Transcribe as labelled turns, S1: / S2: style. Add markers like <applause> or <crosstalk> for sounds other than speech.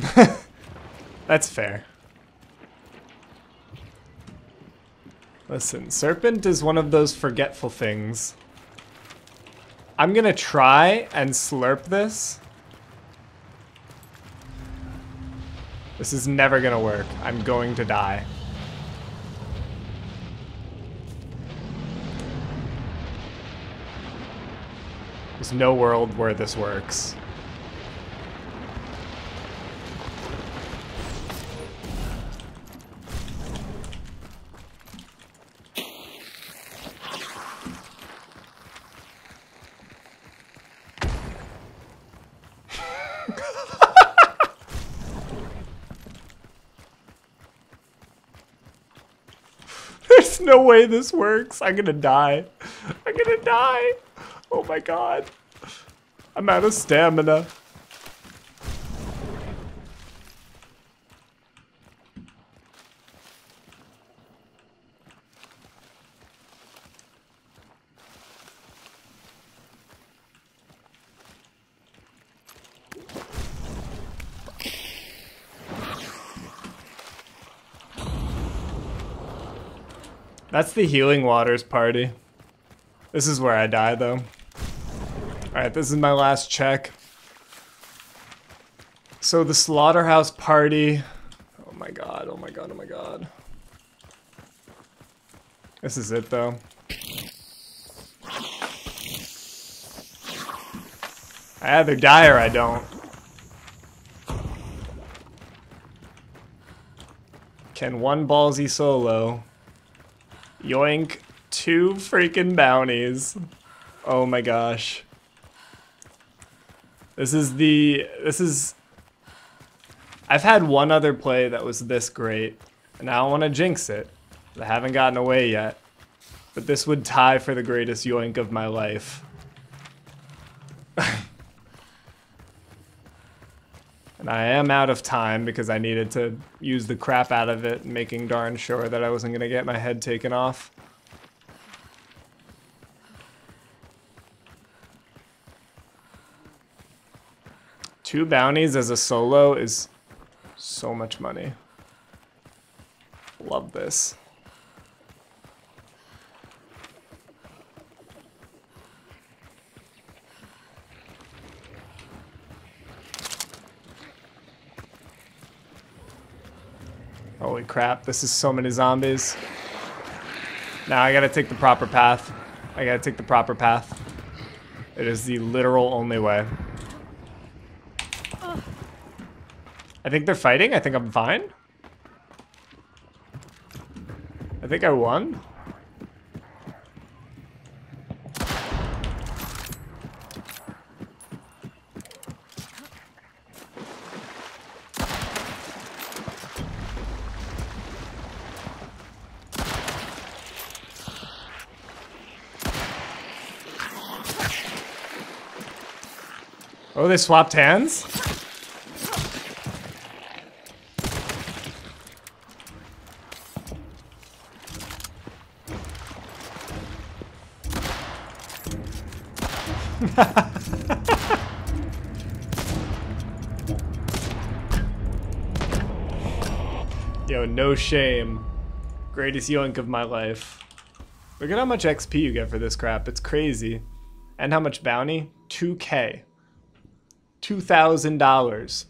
S1: <laughs> That's fair. Listen, Serpent is one of those forgetful things. I'm gonna try and slurp this. This is never gonna work. I'm going to die. There's no world where this works. No way this works. I'm gonna die. I'm gonna die. Oh my god. I'm out of stamina. That's the Healing Waters party. This is where I die, though. Alright, this is my last check. So the Slaughterhouse party... Oh my god, oh my god, oh my god. This is it, though. I either die or I don't. Can one ballsy solo Yoink. Two freaking bounties. Oh my gosh. This is the... This is... I've had one other play that was this great. And I don't want to jinx it. I haven't gotten away yet. But this would tie for the greatest yoink of my life. And I am out of time because I needed to use the crap out of it, making darn sure that I wasn't going to get my head taken off. Two bounties as a solo is so much money. Love this. Holy crap, this is so many zombies. Now I gotta take the proper path. I gotta take the proper path. It is the literal only way. I think they're fighting. I think I'm fine. I think I won. Oh, they swapped hands? <laughs> Yo, no shame. Greatest yoink of my life. Look at how much XP you get for this crap. It's crazy. And how much bounty? 2k. $2,000.